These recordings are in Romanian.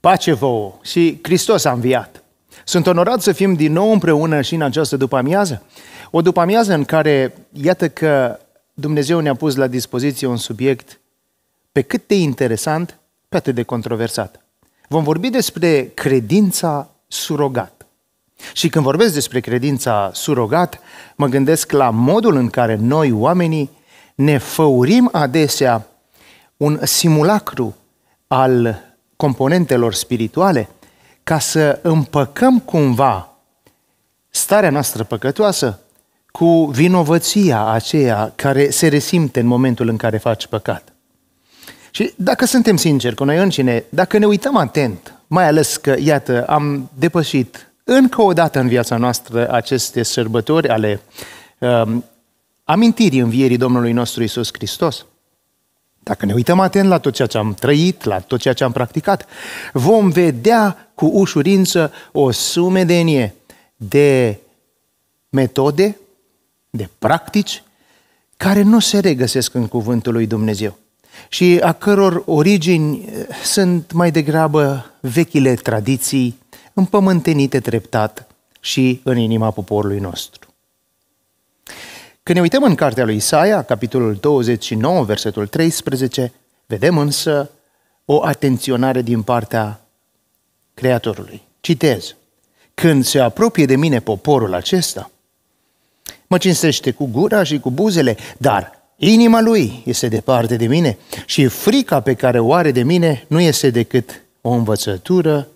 Pace vouă și Hristos a înviat. Sunt onorat să fim din nou împreună și în această după-amiază. O după-amiază în care, iată că Dumnezeu ne-a pus la dispoziție un subiect pe cât de interesant, pe atât de controversat. Vom vorbi despre credința surogat. Și când vorbesc despre credința surogat, mă gândesc la modul în care noi, oamenii, ne făurim adesea un simulacru al componentelor spirituale ca să împăcăm cumva starea noastră păcătoasă cu vinovăția aceea care se resimte în momentul în care faci păcat. Și dacă suntem sinceri cu noi înșine, dacă ne uităm atent, mai ales că, iată, am depășit încă o dată în viața noastră aceste sărbători ale um, amintirii învierii Domnului nostru Isus Hristos, dacă ne uităm atent la tot ceea ce am trăit, la tot ceea ce am practicat, vom vedea cu ușurință o sumedenie de metode, de practici, care nu se regăsesc în cuvântul lui Dumnezeu și a căror origini eh, sunt mai degrabă vechile tradiții împământenite treptat și în inima poporului nostru. Când ne uităm în cartea lui Isaia, capitolul 29, versetul 13, vedem însă o atenționare din partea Creatorului. Citez. Când se apropie de mine poporul acesta, mă cinstește cu gura și cu buzele, dar inima lui este departe de mine și frica pe care o are de mine nu este decât o învățătură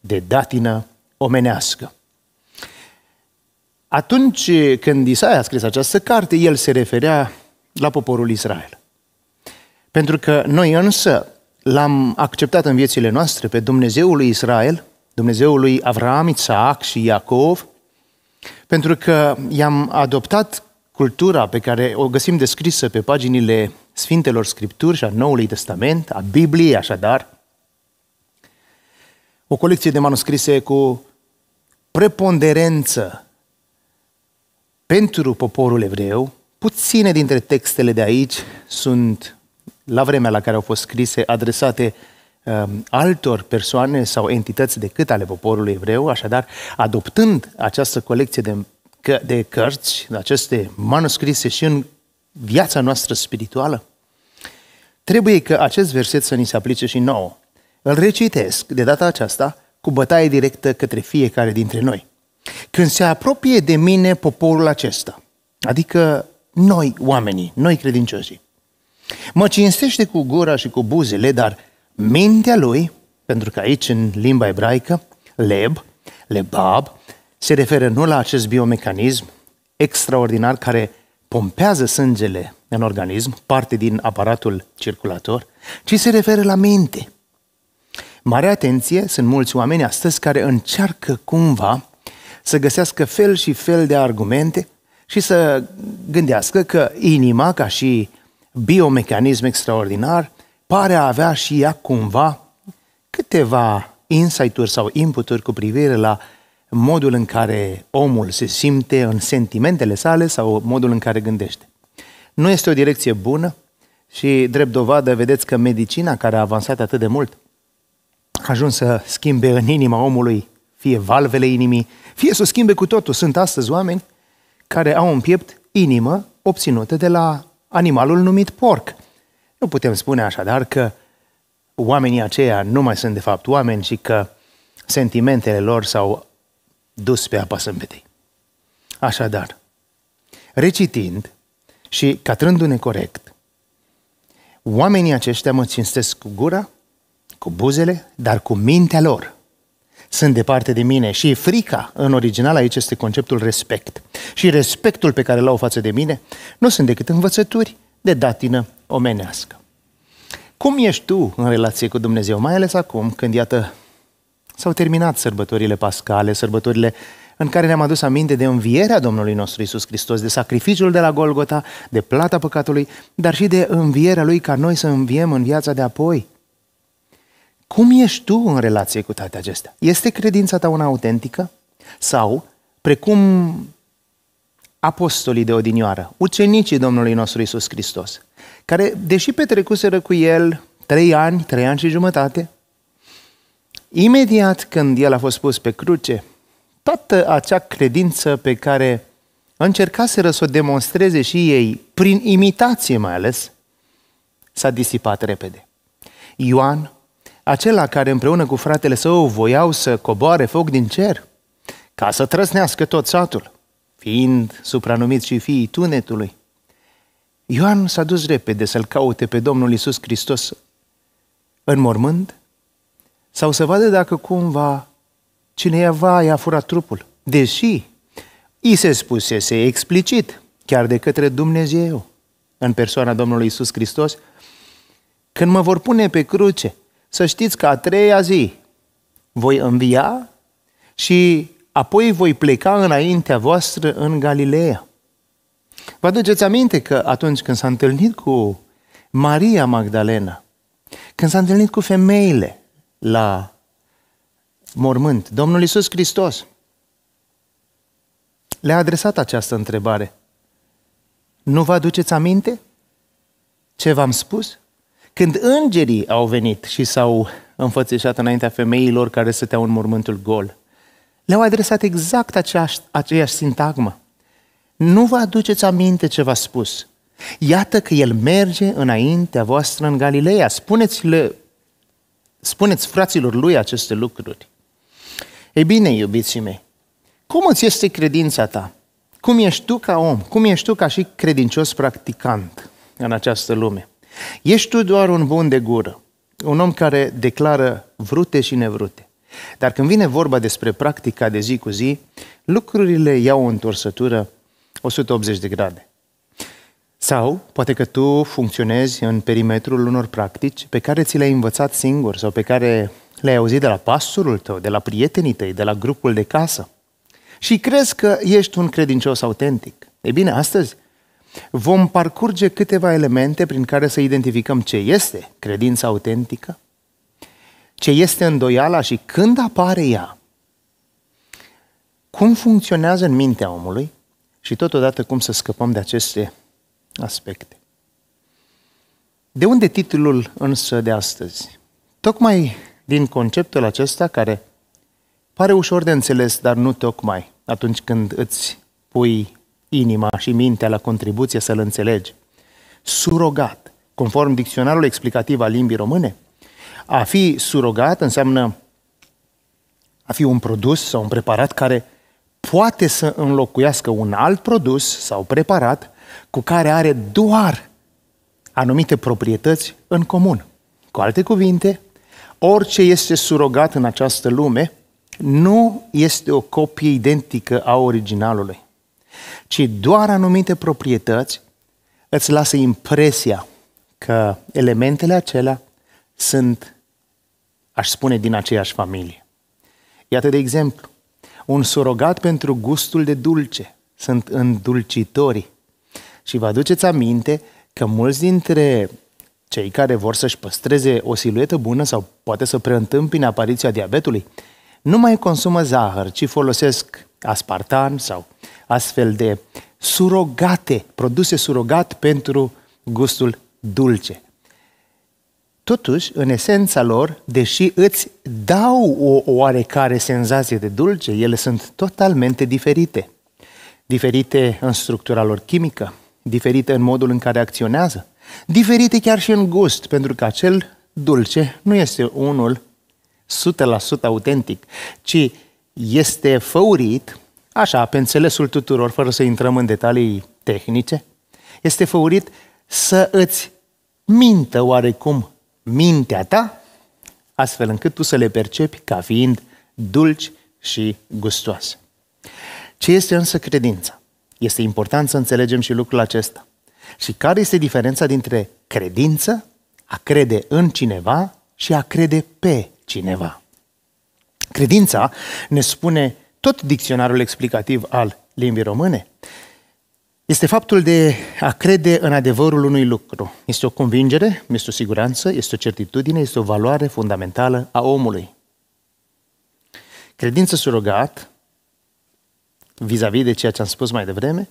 de datină omenească. Atunci când Isaia a scris această carte, el se referea la poporul Israel. Pentru că noi însă l-am acceptat în viețile noastre pe Dumnezeul lui Israel, Dumnezeul lui Avram, Isaac și Iacov, pentru că i-am adoptat cultura pe care o găsim descrisă pe paginile Sfintelor Scripturi și a Noului Testament, a Bibliei așadar, o colecție de manuscrise cu preponderență pentru poporul evreu, puține dintre textele de aici sunt, la vremea la care au fost scrise, adresate uh, altor persoane sau entități decât ale poporului evreu, așadar, adoptând această colecție de, de cărți, aceste manuscrise și în viața noastră spirituală, trebuie că acest verset să ni se aplice și nouă. Îl recitesc de data aceasta cu bătaie directă către fiecare dintre noi. Când se apropie de mine poporul acesta, adică noi oamenii, noi credincioșii, mă cinstește cu gura și cu buzele, dar mintea lui, pentru că aici în limba ebraică, leb, lebab, se referă nu la acest biomecanism extraordinar care pompează sângele în organism, parte din aparatul circulator, ci se referă la minte. Mare atenție, sunt mulți oameni astăzi care încearcă cumva să găsească fel și fel de argumente și să gândească că inima, ca și biomecanism extraordinar, pare a avea și ea cumva câteva insight-uri sau inputuri cu privire la modul în care omul se simte în sentimentele sale sau modul în care gândește. Nu este o direcție bună și, drept dovadă, vedeți că medicina, care a avansat atât de mult, a ajuns să schimbe în inima omului fie valvele inimii, fie să o schimbe cu totul. Sunt astăzi oameni care au în piept inimă obținută de la animalul numit porc. Nu putem spune așadar că oamenii aceia nu mai sunt de fapt oameni și că sentimentele lor s-au dus pe apa sâmbetei. Așadar, recitind și catrându-ne corect, oamenii aceștia mă cinstesc cu gura, cu buzele, dar cu mintea lor sunt departe de mine și frica, în original aici este conceptul respect. Și respectul pe care l-au față de mine nu sunt decât învățături de datină omenească. Cum ești tu în relație cu Dumnezeu, mai ales acum când, iată, s-au terminat sărbătorile pascale, sărbătorile în care ne-am adus aminte de învierea Domnului nostru Isus Hristos, de sacrificiul de la Golgota, de plata păcatului, dar și de învierea Lui ca noi să înviem în viața de apoi. Cum ești tu în relație cu toate acestea? Este credința ta una autentică? Sau, precum apostolii de odinioară, ucenicii Domnului nostru Isus Hristos, care, deși petrecuseră cu El trei ani, trei ani și jumătate, Imediat când el a fost pus pe cruce, toată acea credință pe care încercaseră să o demonstreze și ei, prin imitație mai ales, s-a disipat repede. Ioan, acela care împreună cu fratele său voiau să coboare foc din cer, ca să trăsnească tot satul, fiind supranumit și fiii tunetului, Ioan s-a dus repede să-l caute pe Domnul Isus Hristos în mormânt sau să vadă dacă cumva cineva i-a furat trupul. Deși i se spusese explicit, chiar de către Dumnezeu, în persoana Domnului Isus Hristos, când mă vor pune pe cruce, să știți că a treia zi voi învia și apoi voi pleca înaintea voastră în Galileea. Vă aduceți aminte că atunci când s-a întâlnit cu Maria Magdalena, când s-a întâlnit cu femeile la mormânt, Domnul Isus Hristos le-a adresat această întrebare. Nu vă aduceți aminte ce v-am spus? Când îngerii au venit și s-au înfățișat înaintea femeilor care stăteau în mormântul gol, le-au adresat exact aceeași, aceeași sintagmă. Nu vă aduceți aminte ce v-a spus. Iată că el merge înaintea voastră în Galileea. Spuneți-le, spuneți fraților lui aceste lucruri. Ei bine, iubiții mei, cum îți este credința ta? Cum ești tu ca om? Cum ești tu ca și credincios practicant în această lume? Ești tu doar un bun de gură, un om care declară vrute și nevrute. Dar când vine vorba despre practica de zi cu zi, lucrurile iau o întorsătură 180 de grade. Sau poate că tu funcționezi în perimetrul unor practici pe care ți le-ai învățat singur sau pe care le-ai auzit de la pastorul tău, de la prietenii tăi, de la grupul de casă. Și crezi că ești un credincios autentic. Ei bine, astăzi vom parcurge câteva elemente prin care să identificăm ce este credința autentică, ce este îndoiala și când apare ea, cum funcționează în mintea omului și totodată cum să scăpăm de aceste aspecte. De unde titlul însă de astăzi? Tocmai din conceptul acesta care pare ușor de înțeles, dar nu tocmai atunci când îți pui inima și mintea la contribuție să-l înțelegi. Surogat, conform dicționarului explicativ al limbii române, a fi surogat înseamnă a fi un produs sau un preparat care poate să înlocuiască un alt produs sau preparat cu care are doar anumite proprietăți în comun. Cu alte cuvinte, orice este surogat în această lume nu este o copie identică a originalului, ci doar anumite proprietăți îți lasă impresia că elementele acelea sunt, aș spune, din aceeași familie. Iată de exemplu, un surogat pentru gustul de dulce. Sunt îndulcitorii. Și vă aduceți aminte că mulți dintre cei care vor să-și păstreze o siluetă bună sau poate să preîntâmpine apariția diabetului, nu mai consumă zahăr, ci folosesc aspartan sau astfel de surogate, produse surogat pentru gustul dulce. Totuși, în esența lor, deși îți dau o oarecare senzație de dulce, ele sunt totalmente diferite. Diferite în structura lor chimică, diferite în modul în care acționează, diferite chiar și în gust, pentru că acel dulce nu este unul 100% autentic, ci este făurit, așa, pe înțelesul tuturor, fără să intrăm în detalii tehnice, este făurit să îți mintă oarecum mintea ta, astfel încât tu să le percepi ca fiind dulci și gustoase. Ce este însă credința? Este important să înțelegem și lucrul acesta. Și care este diferența dintre credință, a crede în cineva și a crede pe cineva? Credința, ne spune tot dicționarul explicativ al limbii române, este faptul de a crede în adevărul unui lucru. Este o convingere, este o siguranță, este o certitudine, este o valoare fundamentală a omului. Credință surogat, vis-a-vis de ceea ce am spus mai devreme,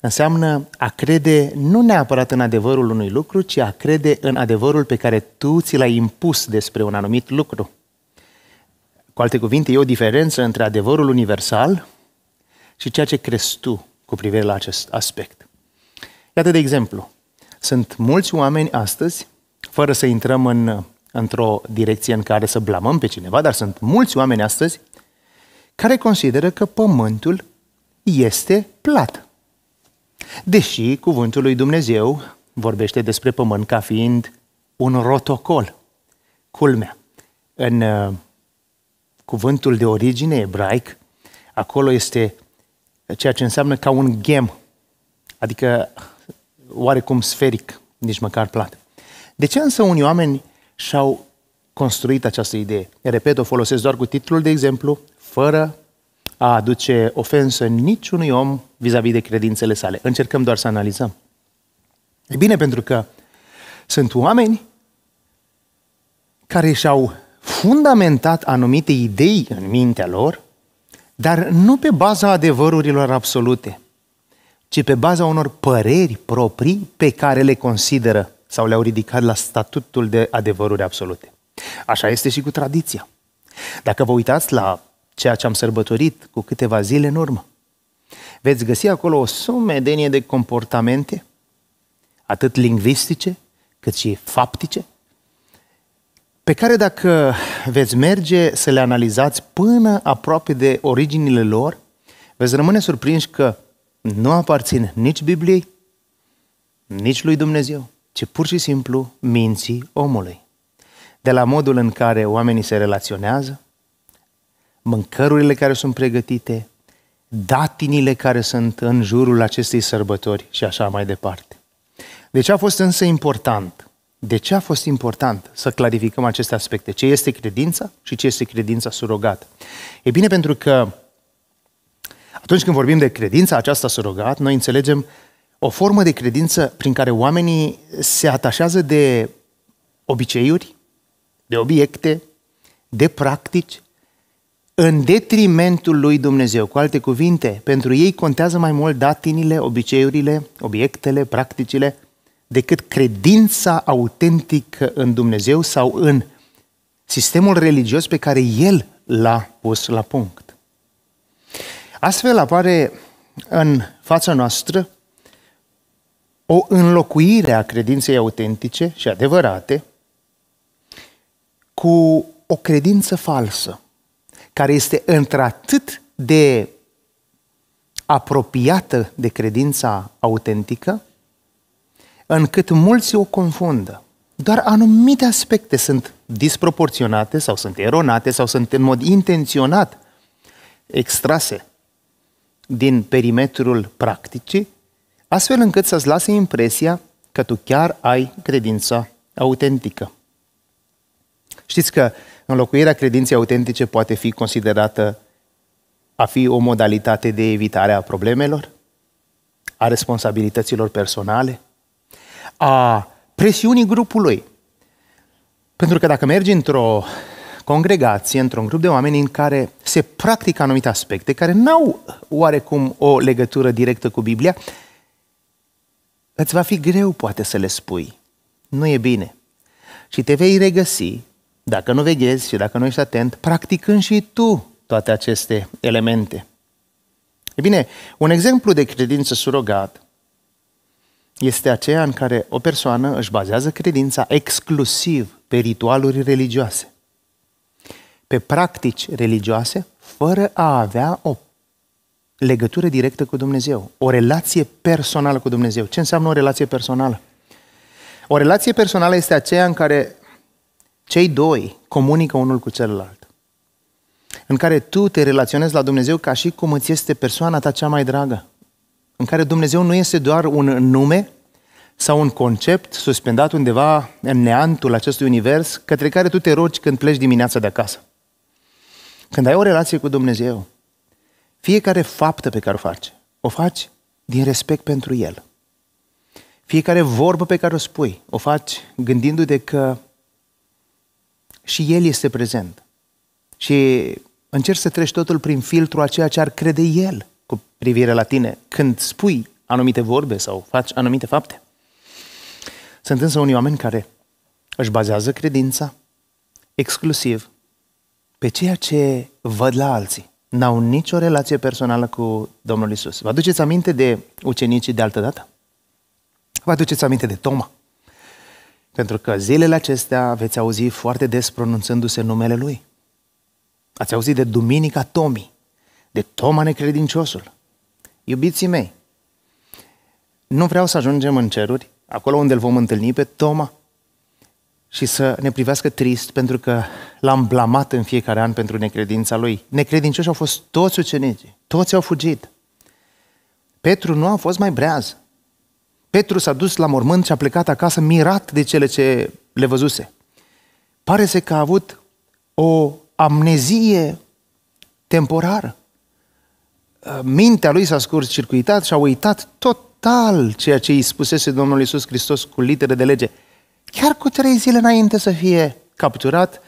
înseamnă a crede nu neapărat în adevărul unui lucru, ci a crede în adevărul pe care tu ți l-ai impus despre un anumit lucru. Cu alte cuvinte, e o diferență între adevărul universal și ceea ce crezi tu cu privire la acest aspect. Iată de exemplu, sunt mulți oameni astăzi, fără să intrăm în, într-o direcție în care să blamăm pe cineva, dar sunt mulți oameni astăzi care consideră că pământul este plat. Deși cuvântul lui Dumnezeu vorbește despre pământ ca fiind un rotocol. Culmea, în uh, cuvântul de origine ebraic, acolo este ceea ce înseamnă ca un gem, adică oarecum sferic, nici măcar plat. De ce însă unii oameni și-au construit această idee? Repet, o folosesc doar cu titlul de exemplu, fără a aduce ofensă niciunui om vis-a-vis de credințele sale. Încercăm doar să analizăm. E bine pentru că sunt oameni care și-au fundamentat anumite idei în mintea lor, dar nu pe baza adevărurilor absolute, ci pe baza unor păreri proprii pe care le consideră sau le-au ridicat la statutul de adevăruri absolute. Așa este și cu tradiția. Dacă vă uitați la ceea ce am sărbătorit cu câteva zile în urmă, veți găsi acolo o sumedenie de comportamente, atât lingvistice, cât și faptice, pe care dacă veți merge să le analizați până aproape de originile lor, veți rămâne surprinși că nu aparțin nici Bibliei, nici lui Dumnezeu, ci pur și simplu minții omului. De la modul în care oamenii se relaționează, mâncărurile care sunt pregătite, datinile care sunt în jurul acestei sărbători și așa mai departe. De ce a fost însă important? De ce a fost important să clarificăm aceste aspecte? Ce este credința și ce este credința surogată? E bine pentru că atunci când vorbim de credința aceasta surogat, noi înțelegem o formă de credință prin care oamenii se atașează de obiceiuri, de obiecte, de practici, în detrimentul lui Dumnezeu. Cu alte cuvinte, pentru ei contează mai mult datinile, obiceiurile, obiectele, practicile, decât credința autentică în Dumnezeu sau în sistemul religios pe care El l-a pus la punct. Astfel apare în fața noastră o înlocuire a credinței autentice și adevărate cu o credință falsă, care este într-atât de apropiată de credința autentică, încât mulți o confundă. Doar anumite aspecte sunt disproporționate sau sunt eronate sau sunt în mod intenționat extrase din perimetrul practicii, astfel încât să-ți lase impresia că tu chiar ai credința autentică. Știți că înlocuirea credinței autentice poate fi considerată a fi o modalitate de evitare a problemelor, a responsabilităților personale, a presiunii grupului. Pentru că dacă mergi într-o congregație, într-un grup de oameni în care se practică anumite aspecte care n-au oarecum o legătură directă cu Biblia, îți va fi greu poate să le spui. Nu e bine. Și te vei regăsi, dacă nu veghezi și dacă nu ești atent, practicând și tu toate aceste elemente. E bine, un exemplu de credință surogat este aceea în care o persoană își bazează credința exclusiv pe ritualuri religioase, pe practici religioase, fără a avea o legătură directă cu Dumnezeu, o relație personală cu Dumnezeu. Ce înseamnă o relație personală? O relație personală este aceea în care cei doi comunică unul cu celălalt. În care tu te relaționezi la Dumnezeu ca și cum îți este persoana ta cea mai dragă în care Dumnezeu nu este doar un nume sau un concept suspendat undeva în neantul acestui univers către care tu te rogi când pleci dimineața de acasă. Când ai o relație cu Dumnezeu, fiecare faptă pe care o faci, o faci din respect pentru El. Fiecare vorbă pe care o spui, o faci gândindu-te că și El este prezent. Și încerci să treci totul prin filtru a ceea ce ar crede El cu privire la tine când spui anumite vorbe sau faci anumite fapte. Sunt însă unii oameni care își bazează credința exclusiv pe ceea ce văd la alții. N-au nicio relație personală cu Domnul Isus. Vă aduceți aminte de ucenicii de altă dată? Vă aduceți aminte de Toma? Pentru că zilele acestea veți auzi foarte des pronunțându-se numele Lui. Ați auzit de Duminica Tomii, de Toma necredinciosul. Iubiții mei, nu vreau să ajungem în ceruri, acolo unde îl vom întâlni pe Toma, și să ne privească trist pentru că l-am blamat în fiecare an pentru necredința lui. Necredincioși au fost toți ucenicii, toți au fugit. Petru nu a fost mai breaz. Petru s-a dus la mormânt și a plecat acasă mirat de cele ce le văzuse. Pare să că a avut o amnezie temporară. Mintea lui s-a scurs circuitat și a uitat total ceea ce îi spusese Domnul Iisus Hristos cu litere de lege chiar cu trei zile înainte să fie capturat,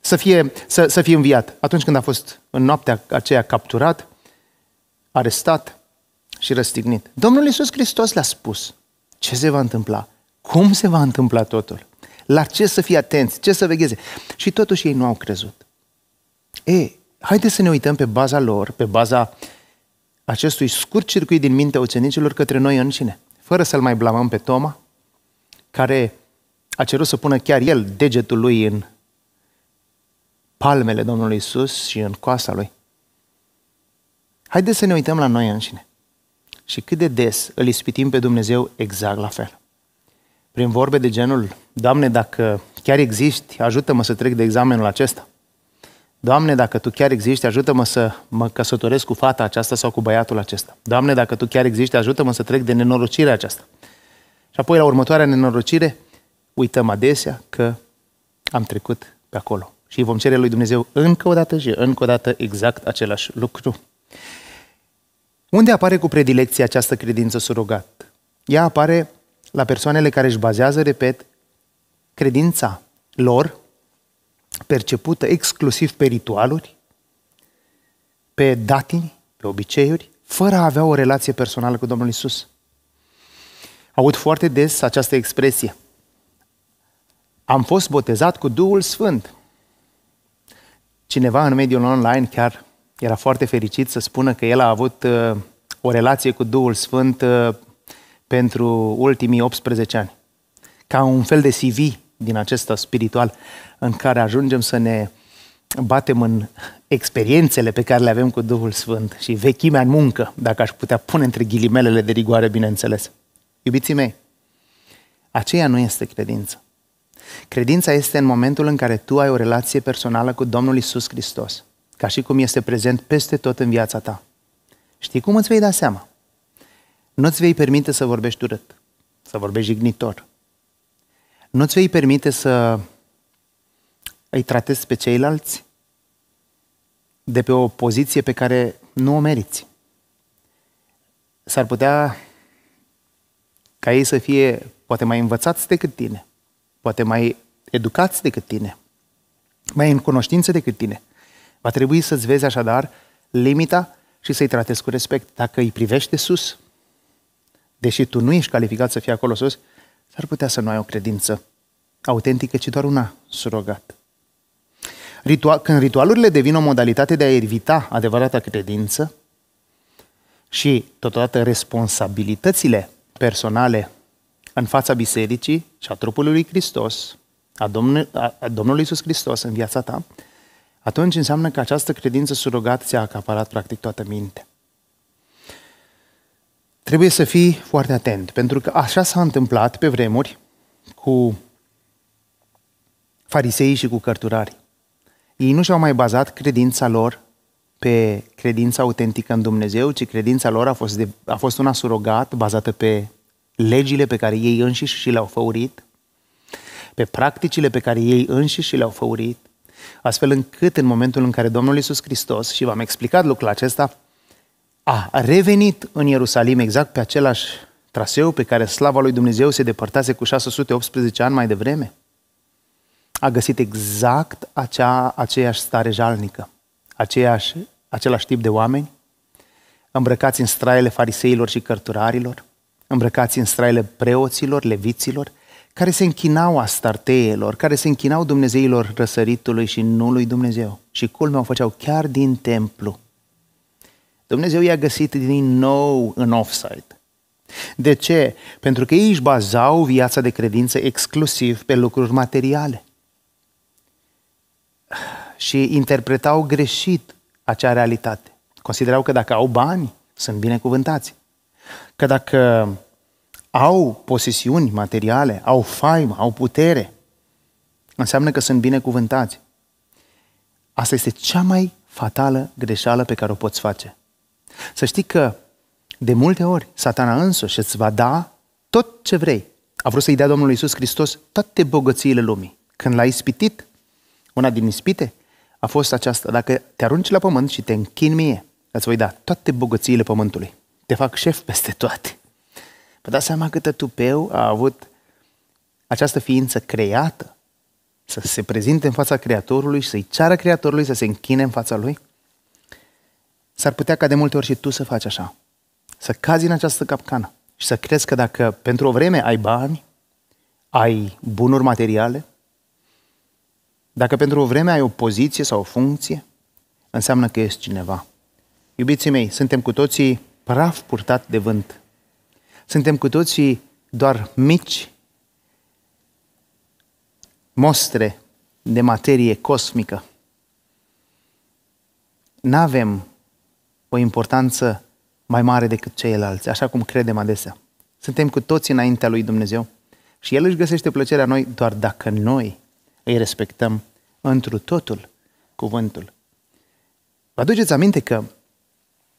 să fie, să, să fie înviat. Atunci când a fost în noaptea aceea capturat, arestat și răstignit. Domnul Iisus Hristos le-a spus ce se va întâmpla, cum se va întâmpla totul, la ce să fie atenți, ce să vegheze. Și totuși ei nu au crezut. E, haideți să ne uităm pe baza lor, pe baza acestui scurt circuit din mintea ucenicilor către noi înșine, fără să-l mai blamăm pe Toma, care a cerut să pună chiar el degetul lui în palmele Domnului Isus și în coasa lui. Haideți să ne uităm la noi înșine. Și cât de des îl ispitim pe Dumnezeu exact la fel. Prin vorbe de genul, Doamne, dacă chiar existi, ajută-mă să trec de examenul acesta. Doamne, dacă Tu chiar existi, ajută-mă să mă căsătoresc cu fata aceasta sau cu băiatul acesta. Doamne, dacă Tu chiar existi, ajută-mă să trec de nenorocirea aceasta. Și apoi, la următoarea nenorocire, uităm adesea că am trecut pe acolo. Și vom cere lui Dumnezeu încă o dată și încă o dată exact același lucru. Unde apare cu predilecție această credință surogat? Ea apare la persoanele care își bazează, repet, credința lor percepută exclusiv pe ritualuri, pe datini, pe obiceiuri, fără a avea o relație personală cu Domnul Isus. Aud foarte des această expresie am fost botezat cu Duhul Sfânt. Cineva în mediul online chiar era foarte fericit să spună că el a avut uh, o relație cu Duhul Sfânt uh, pentru ultimii 18 ani. Ca un fel de CV din acesta spiritual în care ajungem să ne batem în experiențele pe care le avem cu Duhul Sfânt și vechimea în muncă, dacă aș putea pune între ghilimelele de rigoare, bineînțeles. Iubiții mei, aceea nu este credință. Credința este în momentul în care tu ai o relație personală cu Domnul Isus Hristos, ca și cum este prezent peste tot în viața ta. Știi cum îți vei da seama? Nu-ți vei permite să vorbești urât, să vorbești ignitor. Nu-ți vei permite să îi tratezi pe ceilalți de pe o poziție pe care nu o meriți. S-ar putea ca ei să fie poate mai învățați decât tine poate mai educați decât tine, mai în cunoștință decât tine. Va trebui să-ți vezi așadar limita și să-i tratezi cu respect. Dacă îi privești de sus, deși tu nu ești calificat să fii acolo sus, s-ar putea să nu ai o credință autentică, ci doar una surogat. Ritual, când ritualurile devin o modalitate de a evita adevărata credință și totodată responsabilitățile personale în fața bisericii și a trupului lui Hristos, a, Domnul, a, a Domnului Iisus Hristos în viața ta, atunci înseamnă că această credință surogat ți-a acaparat practic toată mintea. Trebuie să fii foarte atent, pentru că așa s-a întâmplat pe vremuri cu fariseii și cu cărturarii. Ei nu și-au mai bazat credința lor pe credința autentică în Dumnezeu, ci credința lor a fost, de, a fost una surogat, bazată pe legile pe care ei înșiși și le-au făurit, pe practicile pe care ei înșiși și le-au făurit, astfel încât în momentul în care Domnul Iisus Hristos, și v-am explicat lucrul acesta, a revenit în Ierusalim exact pe același traseu pe care slava lui Dumnezeu se depărtase cu 618 ani mai devreme, a găsit exact acea, aceeași stare jalnică, aceeași, același tip de oameni, îmbrăcați în straiele fariseilor și cărturarilor, îmbrăcați în straile preoților, leviților, care se închinau astarteelor, care se închinau Dumnezeilor răsăritului și nu lui Dumnezeu. Și culmea o făceau chiar din templu. Dumnezeu i-a găsit din nou în offside. De ce? Pentru că ei își bazau viața de credință exclusiv pe lucruri materiale. Și interpretau greșit acea realitate. Considerau că dacă au bani, sunt binecuvântați. Că dacă au posesiuni materiale, au faimă, au putere, înseamnă că sunt binecuvântați. Asta este cea mai fatală greșeală pe care o poți face. Să știi că de multe ori satana însuși îți va da tot ce vrei. A vrut să-i dea Domnul Iisus Hristos toate bogățiile lumii. Când l-a ispitit, una din ispite a fost aceasta. Dacă te arunci la pământ și te închini mie, îți voi da toate bogățiile pământului. Te fac șef peste toate. Vă dați seama câtă tupeu a avut această ființă creată să se prezinte în fața Creatorului și să-i ceară Creatorului să se închine în fața Lui? S-ar putea ca de multe ori și tu să faci așa. Să cazi în această capcană și să crezi că dacă pentru o vreme ai bani, ai bunuri materiale, dacă pentru o vreme ai o poziție sau o funcție, înseamnă că ești cineva. Iubiții mei, suntem cu toții praf purtat de vânt. Suntem cu toții doar mici mostre de materie cosmică. Nu avem o importanță mai mare decât ceilalți, așa cum credem adesea. Suntem cu toții înaintea lui Dumnezeu și El își găsește plăcerea noi doar dacă noi îi respectăm întru totul cuvântul. Vă aduceți aminte că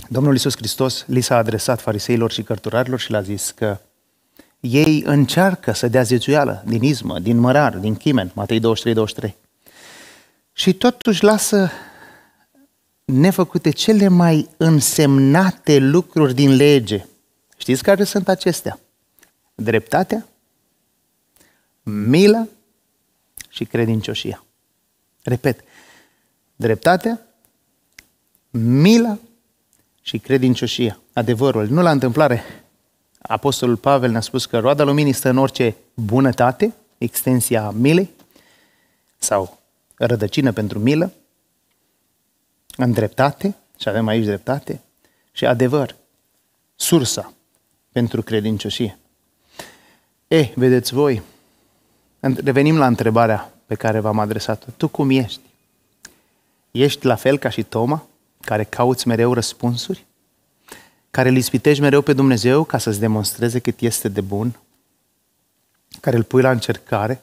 Domnul Iisus Hristos li s-a adresat fariseilor și cărturarilor și le-a zis că ei încearcă să dea zețuială din izmă, din mărar, din chimen, Matei 23-23. Și totuși lasă nefăcute cele mai însemnate lucruri din lege. Știți care sunt acestea? Dreptatea, mila și credincioșia. Repet, dreptatea, mila și credincioșia. Adevărul. Nu la întâmplare. Apostolul Pavel ne-a spus că roada luminii stă în orice bunătate, extensia milei sau rădăcină pentru milă, în dreptate, și avem aici dreptate, și adevăr, sursa pentru credincioșie. E, vedeți voi, revenim la întrebarea pe care v-am adresat-o. Tu cum ești? Ești la fel ca și Toma, care cauți mereu răspunsuri? Care îl ispitești mereu pe Dumnezeu ca să-ți demonstreze cât este de bun? Care îl pui la încercare?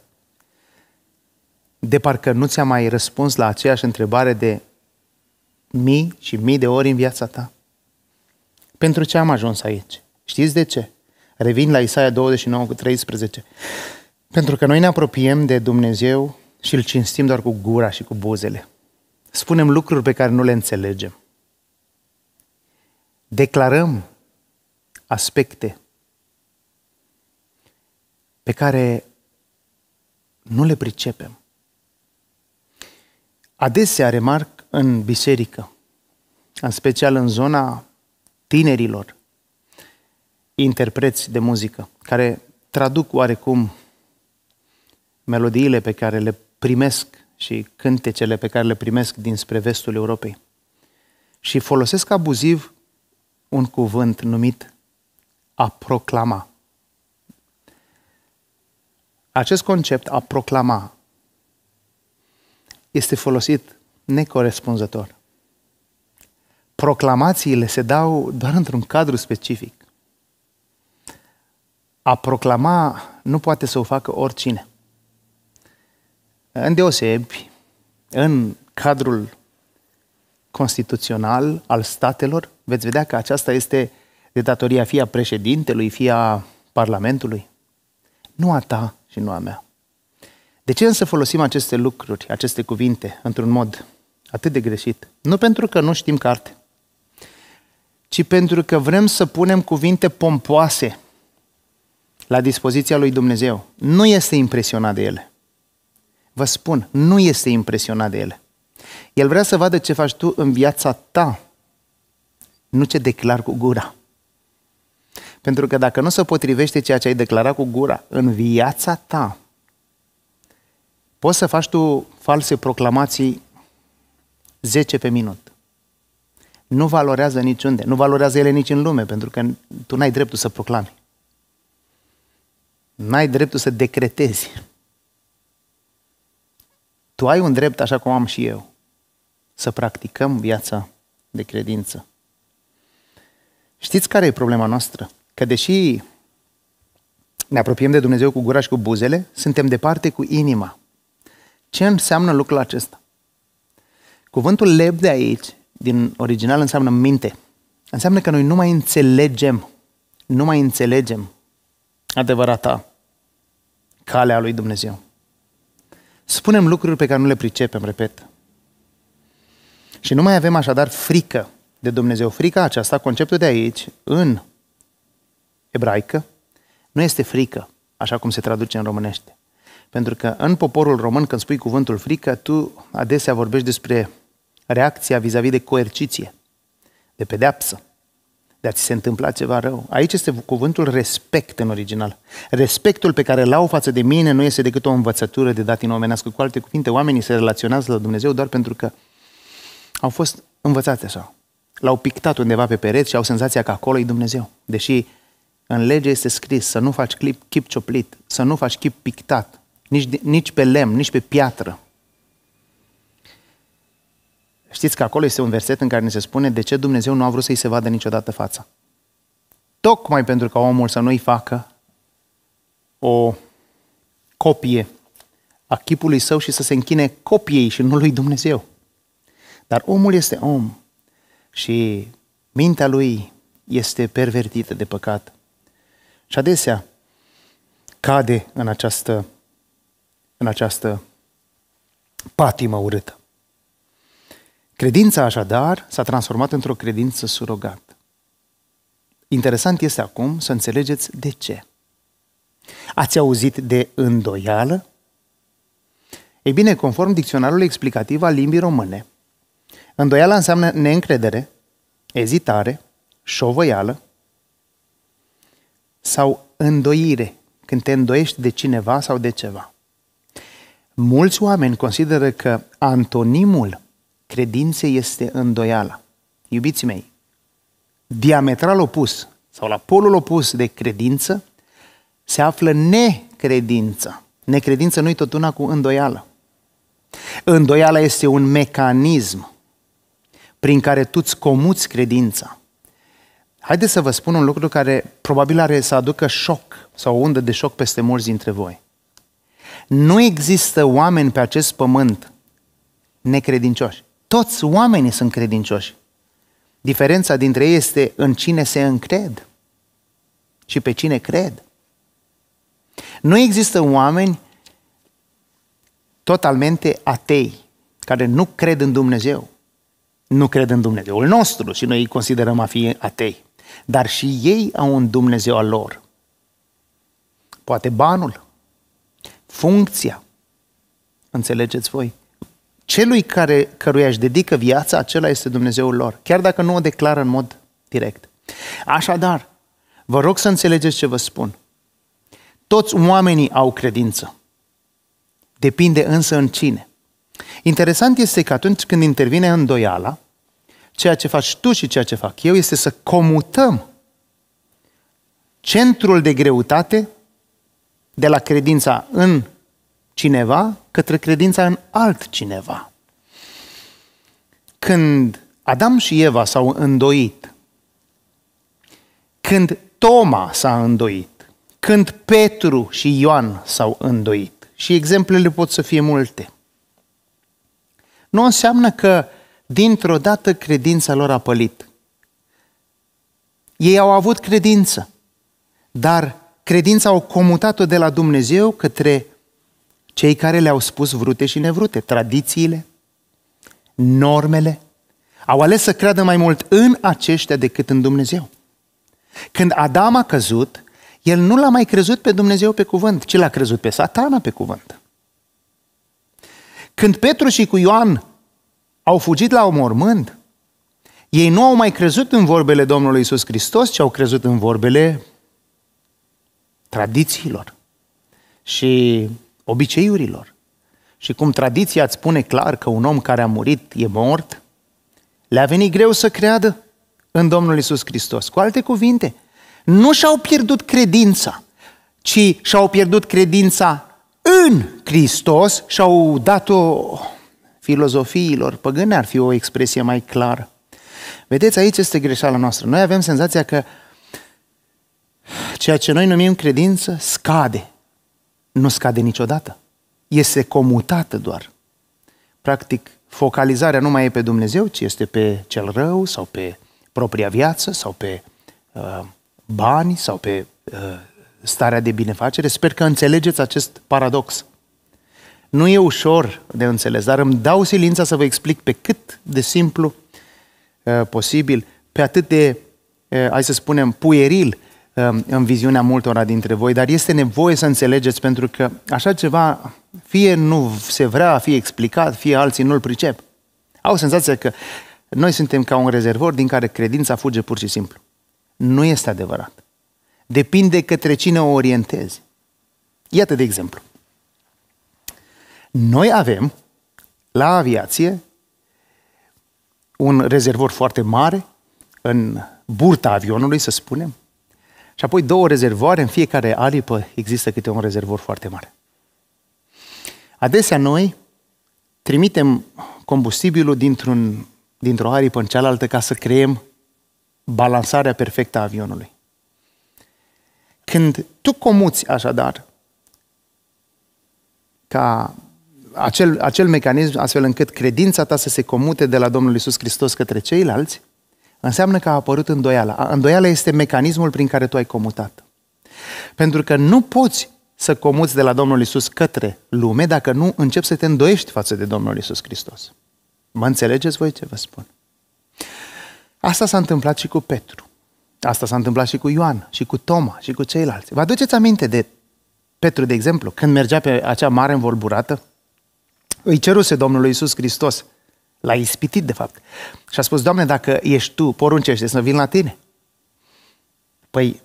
De parcă nu ți-a mai răspuns la aceeași întrebare de mii și mii de ori în viața ta. Pentru ce am ajuns aici? Știți de ce? Revin la Isaia 29 cu 13. Pentru că noi ne apropiem de Dumnezeu și îl cinstim doar cu gura și cu buzele. Spunem lucruri pe care nu le înțelegem. Declarăm aspecte pe care nu le pricepem. Adesea remarc în biserică, în special în zona tinerilor, interpreți de muzică, care traduc oarecum melodiile pe care le primesc și cântecele pe care le primesc dinspre vestul Europei. Și folosesc abuziv un cuvânt numit a proclama. Acest concept, a proclama, este folosit necorespunzător. Proclamațiile se dau doar într-un cadru specific. A proclama nu poate să o facă oricine. Îndeosebi, în cadrul constituțional al statelor, veți vedea că aceasta este de datoria fie a președintelui, fie a Parlamentului. Nu a ta și nu a mea. De ce însă folosim aceste lucruri, aceste cuvinte, într-un mod atât de greșit? Nu pentru că nu știm carte, ci pentru că vrem să punem cuvinte pompoase la dispoziția lui Dumnezeu. Nu este impresionat de ele. Vă spun, nu este impresionat de ele. El vrea să vadă ce faci tu în viața ta, nu ce declar cu gura. Pentru că dacă nu se potrivește ceea ce ai declarat cu gura în viața ta, poți să faci tu false proclamații 10 pe minut. Nu valorează niciunde, nu valorează ele nici în lume, pentru că tu n-ai dreptul să proclami. N-ai dreptul să decretezi. Tu ai un drept, așa cum am și eu, să practicăm viața de credință. Știți care e problema noastră? Că deși ne apropiem de Dumnezeu cu gura și cu buzele, suntem departe cu inima. Ce înseamnă lucrul acesta? Cuvântul leb de aici, din original, înseamnă minte. Înseamnă că noi nu mai înțelegem, nu mai înțelegem adevărata calea lui Dumnezeu. Spunem lucruri pe care nu le pricepem, repet. Și nu mai avem așadar frică de Dumnezeu. Frica aceasta, conceptul de aici, în ebraică, nu este frică, așa cum se traduce în românește. Pentru că în poporul român, când spui cuvântul frică, tu adesea vorbești despre reacția vis-a-vis de coerciție, de pedeapsă, de a ți se întâmpla ceva rău. Aici este cuvântul respect în original. Respectul pe care îl au față de mine nu este decât o învățătură de dat în omenească. Cu alte cuvinte, oamenii se relaționează la Dumnezeu doar pentru că au fost învățați așa. L-au pictat undeva pe pereți și au senzația că acolo e Dumnezeu. Deși în lege este scris să nu faci clip, chip cioplit, să nu faci chip pictat, nici, nici pe lemn, nici pe piatră. Știți că acolo este un verset în care ne se spune de ce Dumnezeu nu a vrut să-i se vadă niciodată fața. Tocmai pentru ca omul să nu-i facă o copie a chipului său și să se închine copiei și nu lui Dumnezeu. Dar omul este om și mintea lui este pervertită de păcat. Și adesea cade în această, în această patimă urâtă. Credința așadar s-a transformat într-o credință surogat. Interesant este acum să înțelegeți de ce. Ați auzit de îndoială? Ei bine, conform dicționarului explicativ al limbii române, îndoiala înseamnă neîncredere, ezitare, șovăială sau îndoire, când te îndoiești de cineva sau de ceva. Mulți oameni consideră că antonimul credinței este îndoiala. Iubiții mei, diametral opus sau la polul opus de credință se află necredință. Necredință nu-i tot una cu îndoială. Îndoiala este un mecanism prin care tu îți comuți credința. Haideți să vă spun un lucru care probabil are să aducă șoc sau o undă de șoc peste mulți dintre voi. Nu există oameni pe acest pământ necredincioși. Toți oamenii sunt credincioși. Diferența dintre ei este în cine se încred și pe cine cred. Nu există oameni totalmente atei, care nu cred în Dumnezeu. Nu cred în Dumnezeul nostru și noi îi considerăm a fi atei. Dar și ei au un Dumnezeu al lor. Poate banul, funcția, înțelegeți voi? Celui care, căruia își dedică viața, acela este Dumnezeul lor, chiar dacă nu o declară în mod direct. Așadar, vă rog să înțelegeți ce vă spun. Toți oamenii au credință. Depinde însă în cine. Interesant este că atunci când intervine îndoiala, ceea ce faci tu și ceea ce fac eu este să comutăm centrul de greutate de la credința în cineva către credința în altcineva. Când Adam și Eva s-au îndoit, când Toma s-a îndoit, când Petru și Ioan s-au îndoit, și exemplele pot să fie multe, nu înseamnă că dintr-o dată credința lor a pălit. Ei au avut credință, dar credința au comutat-o de la Dumnezeu către cei care le-au spus vrute și nevrute, tradițiile, normele, au ales să creadă mai mult în aceștia decât în Dumnezeu. Când Adam a căzut, el nu l-a mai crezut pe Dumnezeu pe cuvânt, ci l-a crezut pe satana pe cuvânt. Când Petru și cu Ioan au fugit la o mormânt, Ei nu au mai crezut în vorbele Domnului Isus Hristos, ci au crezut în vorbele tradițiilor și obiceiurilor. Și cum tradiția îți spune clar că un om care a murit e mort, le-a venit greu să creadă în Domnul Isus Hristos. Cu alte cuvinte, nu și-au pierdut credința, ci și-au pierdut credința în Hristos și au dat-o filozofiilor păgâne, ar fi o expresie mai clară. Vedeți, aici este greșeala noastră. Noi avem senzația că ceea ce noi numim credință scade. Nu scade niciodată. Este comutată doar. Practic, focalizarea nu mai e pe Dumnezeu, ci este pe cel rău sau pe propria viață sau pe uh, bani sau pe uh, starea de binefacere. Sper că înțelegeți acest paradox. Nu e ușor de înțeles, dar îmi dau silința să vă explic pe cât de simplu uh, posibil, pe atât de, uh, hai să spunem, pueril uh, în viziunea multora dintre voi, dar este nevoie să înțelegeți pentru că așa ceva fie nu se vrea a fi explicat, fie alții nu-l pricep. Au senzația că noi suntem ca un rezervor din care credința fuge pur și simplu. Nu este adevărat. Depinde către cine o orientezi. Iată de exemplu. Noi avem la aviație un rezervor foarte mare în burta avionului, să spunem, și apoi două rezervoare, în fiecare aripă există câte un rezervor foarte mare. Adesea noi trimitem combustibilul dintr-un, dintr-o aripă în cealaltă ca să creăm balansarea perfectă a avionului. Când tu comuți așadar ca acel, acel mecanism astfel încât credința ta să se comute de la Domnul Isus Hristos către ceilalți, înseamnă că a apărut îndoiala. Îndoiala este mecanismul prin care tu ai comutat. Pentru că nu poți să comuți de la Domnul Isus către lume dacă nu începi să te îndoiești față de Domnul Isus Hristos. Mă înțelegeți voi ce vă spun? Asta s-a întâmplat și cu Petru. Asta s-a întâmplat și cu Ioan, și cu Toma, și cu ceilalți. Vă aduceți aminte de Petru, de exemplu, când mergea pe acea mare învolburată? Îi ceruse Domnului Isus Hristos. L-a ispitit, de fapt. Și a spus, Doamne, dacă ești Tu, poruncește să vin la Tine. Păi,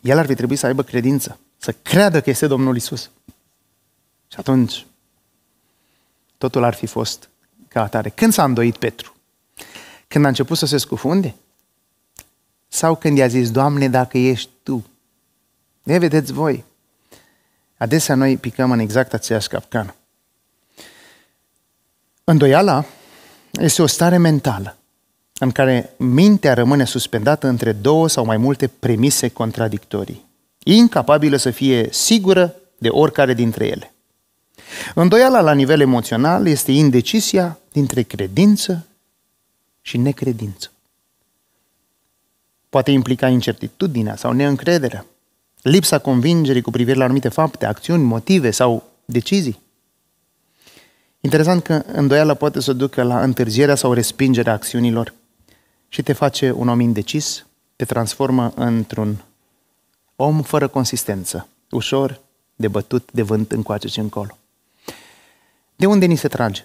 el ar fi trebuit să aibă credință, să creadă că este Domnul Isus. Și atunci, totul ar fi fost ca atare. Când s-a îndoit Petru? Când a început să se scufunde? Sau când i-a zis, Doamne, dacă ești Tu? Ne vedeți voi. Adesea noi picăm în exact aceeași capcană. Îndoiala este o stare mentală în care mintea rămâne suspendată între două sau mai multe premise contradictorii, incapabilă să fie sigură de oricare dintre ele. Îndoiala la nivel emoțional este indecisia dintre credință și necredință. Poate implica incertitudinea sau neîncrederea, lipsa convingerii cu privire la anumite fapte, acțiuni, motive sau decizii. Interesant că îndoiala poate să ducă la întârzierea sau respingerea acțiunilor și te face un om indecis, te transformă într-un om fără consistență, ușor de bătut de vânt încoace și încolo. De unde ni se trage?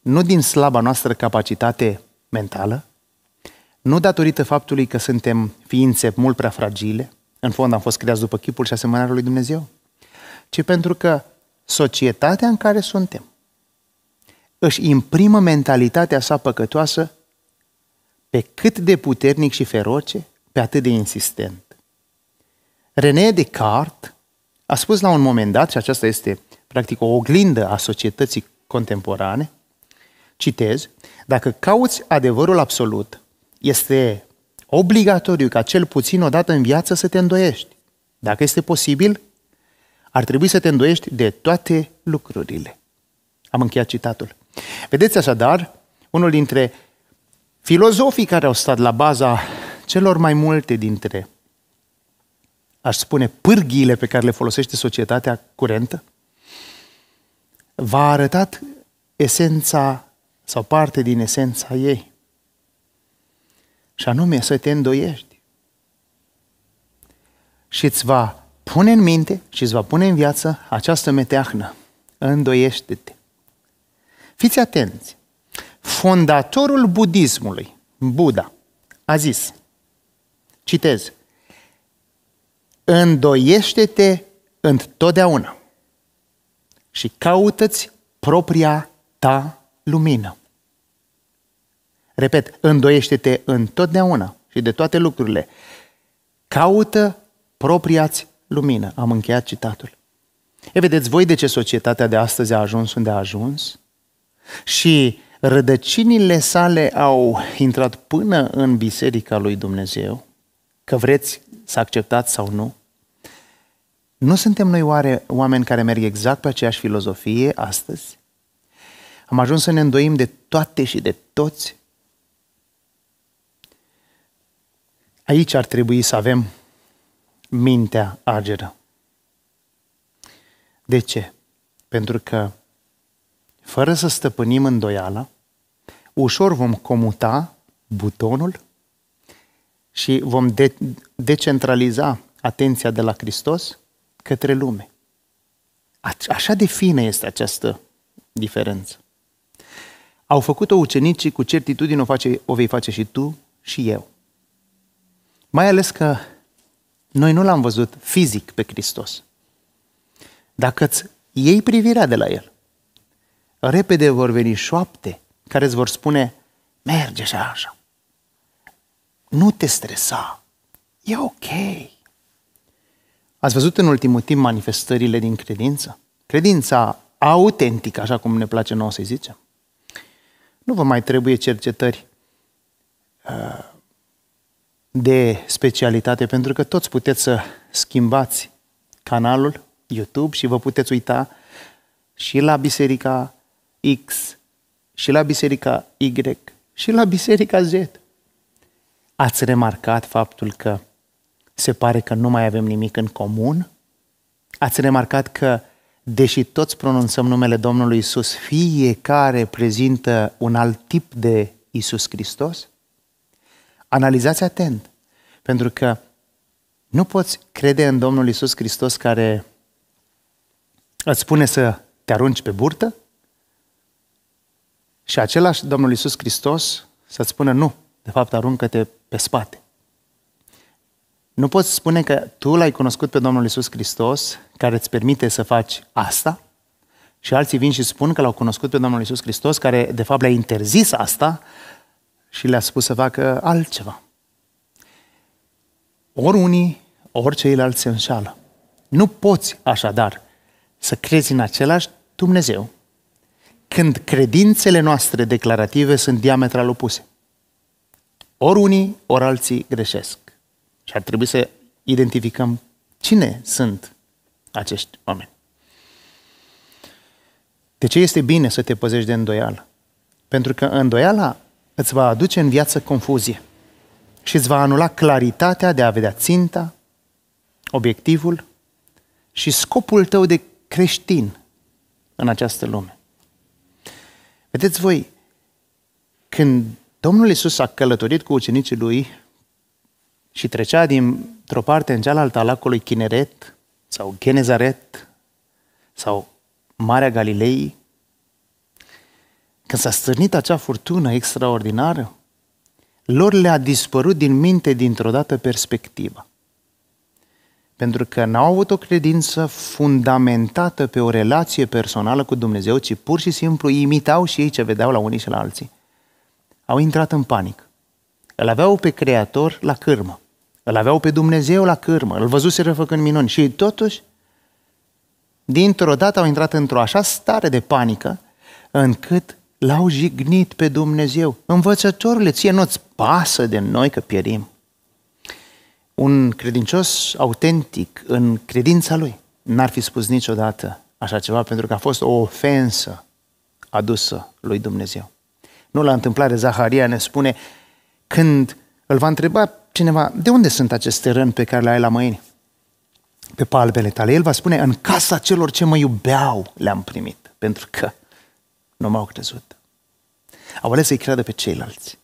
Nu din slaba noastră capacitate mentală, nu datorită faptului că suntem ființe mult prea fragile, în fond am fost creați după chipul și asemănarea lui Dumnezeu, ci pentru că societatea în care suntem își imprimă mentalitatea sa păcătoasă pe cât de puternic și feroce, pe atât de insistent. René Descartes a spus la un moment dat, și aceasta este practic o oglindă a societății contemporane, citez, dacă cauți adevărul absolut, este obligatoriu ca cel puțin o dată în viață să te îndoiești. Dacă este posibil, ar trebui să te îndoiești de toate lucrurile. Am încheiat citatul. Vedeți așadar, unul dintre filozofii care au stat la baza celor mai multe dintre, aș spune, pârghiile pe care le folosește societatea curentă, v-a arătat esența sau parte din esența ei. Și anume să te îndoiești. Și îți va pune în minte și îți va pune în viață această meteahnă. Îndoiește-te. Fiți atenți! fondatorul budismului, Buddha, a zis, citez, îndoiește-te întotdeauna și caută-ți propria ta lumină. Repet, îndoiește-te întotdeauna și de toate lucrurile. Caută propria-ți lumină. Am încheiat citatul. E, vedeți voi de ce societatea de astăzi a ajuns unde a ajuns? Și rădăcinile sale au intrat până în biserica lui Dumnezeu, că vreți să acceptați sau nu. Nu suntem noi oare oameni care merg exact pe aceeași filozofie astăzi? Am ajuns să ne îndoim de toate și de toți? Aici ar trebui să avem mintea ageră. De ce? Pentru că, fără să stăpânim îndoiala, ușor vom comuta butonul și vom de- decentraliza atenția de la Hristos către lume. Așa de fină este această diferență. Au făcut-o ucenicii, cu certitudine o, face, o vei face și tu și eu. Mai ales că noi nu l-am văzut fizic pe Hristos. Dacă îți iei privirea de la El, repede vor veni șoapte care îți vor spune, merge așa, așa. Nu te stresa. E ok. Ați văzut în ultimul timp manifestările din credință? Credința autentică, așa cum ne place nouă să zicem. Nu vă mai trebuie cercetări uh, de specialitate, pentru că toți puteți să schimbați canalul YouTube și vă puteți uita și la Biserica X, și la Biserica Y, și la Biserica Z. Ați remarcat faptul că se pare că nu mai avem nimic în comun? Ați remarcat că, deși toți pronunțăm numele Domnului Isus, fiecare prezintă un alt tip de Isus Hristos? Analizați atent, pentru că nu poți crede în Domnul Isus Hristos care îți spune să te arunci pe burtă și același Domnul Isus Hristos să-ți spună nu, de fapt aruncă-te pe spate. Nu poți spune că tu l-ai cunoscut pe Domnul Isus Hristos care îți permite să faci asta și alții vin și spun că l-au cunoscut pe Domnul Isus Hristos care de fapt le-a interzis asta și le-a spus să facă altceva. Ori unii, ori ceilalți se înșală. Nu poți așadar să crezi în același Dumnezeu când credințele noastre declarative sunt diametral opuse. Ori unii, ori alții greșesc. Și ar trebui să identificăm cine sunt acești oameni. De ce este bine să te păzești de îndoială? Pentru că îndoiala îți va aduce în viață confuzie și îți va anula claritatea de a vedea ținta, obiectivul și scopul tău de creștin în această lume. Vedeți voi, când Domnul Iisus a călătorit cu ucenicii lui și trecea dintr-o parte în cealaltă a lacului Chineret sau Genezaret sau Marea Galilei, când s-a stârnit acea furtună extraordinară, lor le-a dispărut din minte dintr-o dată perspectiva. Pentru că n-au avut o credință fundamentată pe o relație personală cu Dumnezeu, ci pur și simplu imitau și ei ce vedeau la unii și la alții. Au intrat în panică. Îl aveau pe Creator la cârmă. Îl aveau pe Dumnezeu la cârmă. Îl văzuseră făcând minuni. Și totuși, dintr-o dată au intrat într-o așa stare de panică, încât l-au jignit pe Dumnezeu. Învățătorule, ție nu-ți pasă de noi că pierim. Un credincios autentic în credința lui n-ar fi spus niciodată așa ceva pentru că a fost o ofensă adusă lui Dumnezeu. Nu la întâmplare Zaharia ne spune când îl va întreba cineva de unde sunt aceste răni pe care le ai la mâini? Pe palbele tale. El va spune în casa celor ce mă iubeau le-am primit pentru că nu m-au crezut. Au ales să-i creadă pe ceilalți.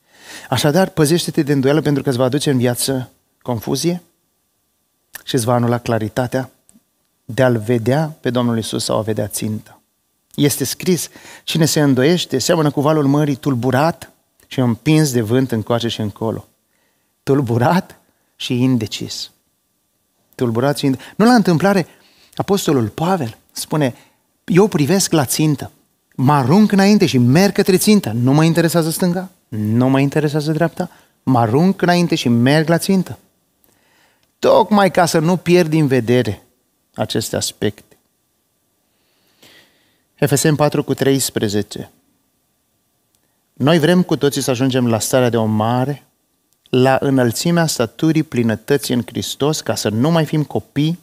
Așadar, păzește-te de îndoială pentru că îți va aduce în viață confuzie și îți va anula claritatea de a-L vedea pe Domnul Isus sau a vedea ținta. Este scris, cine se îndoiește, seamănă cu valul mării tulburat și împins de vânt încoace și încolo. Tulburat și indecis. Tulburat și indecis. Nu la întâmplare, Apostolul Pavel spune, eu privesc la țintă, mă arunc înainte și merg către țintă. Nu mă interesează stânga, nu mă interesează dreapta, mă arunc înainte și merg la țintă. Tocmai ca să nu pierd din vedere aceste aspecte. Efesem 4 cu 13. Noi vrem cu toții să ajungem la starea de o mare, la înălțimea staturii plinătății în Hristos, ca să nu mai fim copii,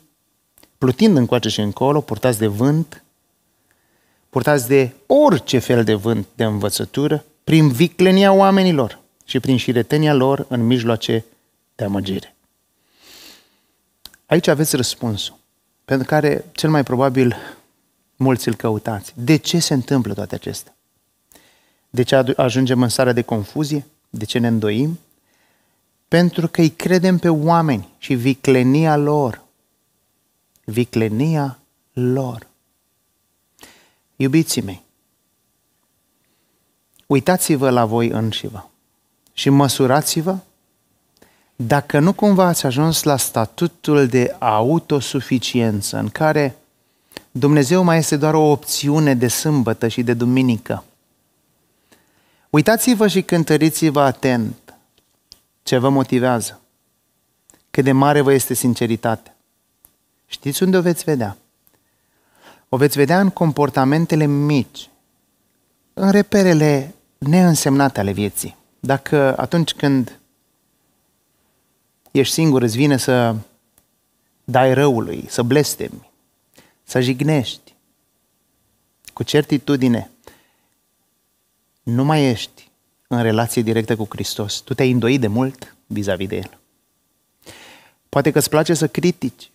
plutind încoace și încolo, purtați de vânt, purtați de orice fel de vânt de învățătură, prin viclenia oamenilor și prin șiretenia lor în mijloace de amăgire. Aici aveți răspunsul, pentru care cel mai probabil mulți îl căutați. De ce se întâmplă toate acestea? De ce ajungem în starea de confuzie? De ce ne îndoim? Pentru că îi credem pe oameni și viclenia lor. Viclenia lor. Iubiții mei, uitați-vă la voi înșivă și măsurați-vă dacă nu cumva ați ajuns la statutul de autosuficiență în care Dumnezeu mai este doar o opțiune de sâmbătă și de duminică. Uitați-vă și cântăriți-vă atent ce vă motivează, cât de mare vă este sinceritatea. Știți unde o veți vedea? O veți vedea în comportamentele mici, în reperele neînsemnate ale vieții. Dacă atunci când ești singur îți vine să dai răului, să blestemi, să jignești, cu certitudine, nu mai ești în relație directă cu Hristos. Tu te-ai îndoit de mult vis-a-vis de El. Poate că îți place să critici.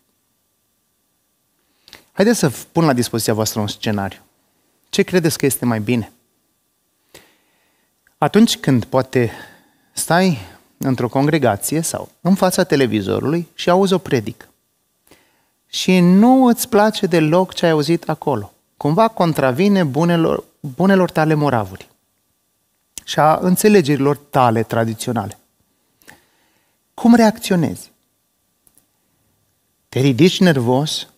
Haideți să pun la dispoziția voastră un scenariu. Ce credeți că este mai bine? Atunci când poate stai într-o congregație sau în fața televizorului și auzi o predică și nu îți place deloc ce ai auzit acolo. Cumva contravine bunelor, bunelor tale moravuri și a înțelegerilor tale tradiționale. Cum reacționezi? Te ridici nervos,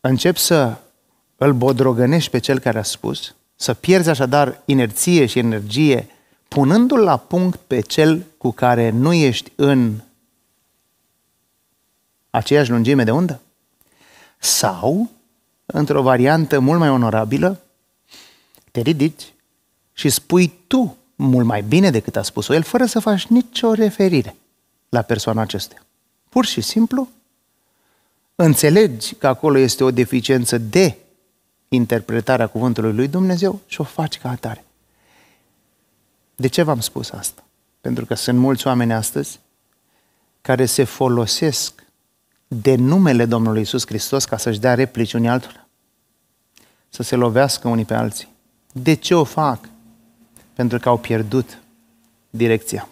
începi să îl bodrogănești pe cel care a spus, să pierzi așadar inerție și energie, punându-l la punct pe cel cu care nu ești în aceeași lungime de undă? Sau, într-o variantă mult mai onorabilă, te ridici și spui tu mult mai bine decât a spus-o el, fără să faci nicio referire la persoana acestea. Pur și simplu, înțelegi că acolo este o deficiență de interpretarea cuvântului lui Dumnezeu și o faci ca atare. De ce v-am spus asta? Pentru că sunt mulți oameni astăzi care se folosesc de numele Domnului Isus Hristos ca să-și dea replici unii altora. Să se lovească unii pe alții. De ce o fac? Pentru că au pierdut direcția.